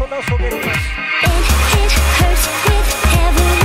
so now so heaven.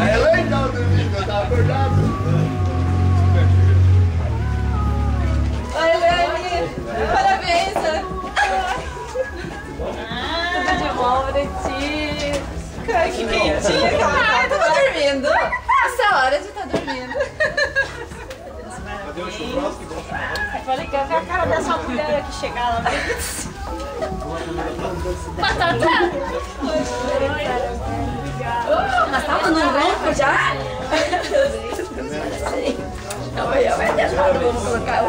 É legal dormindo, eu acordado. Oi, Helene. Parabéns. Tudo de bom pra que quentinha. Eu dormindo. Essa hora de estar tá dormindo. Cadê o churrasco que vi a cara dessa mulher aqui chegar lá. Batata! Mas tava no grupo já? Não, eu vai vamos colocar o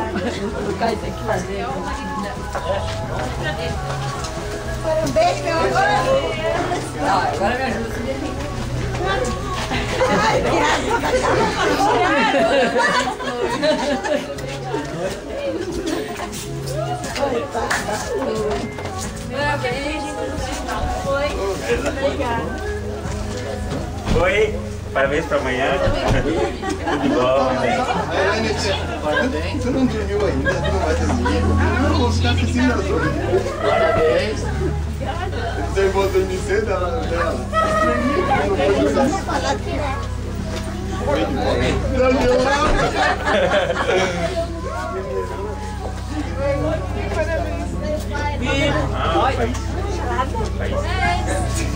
colocar isso aqui lá dentro. Agora um beijo, meu amor. Não, agora me ajuda. Ai, Oi, parabéns pra amanhã. Tudo de bom? Parabéns. Você não dormiu ainda? Não vai dormir? Não, vou ficar assistindo as outras. Parabéns. Você vou dormir cedo ela dela. Não vou dormir.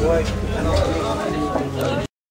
Oi.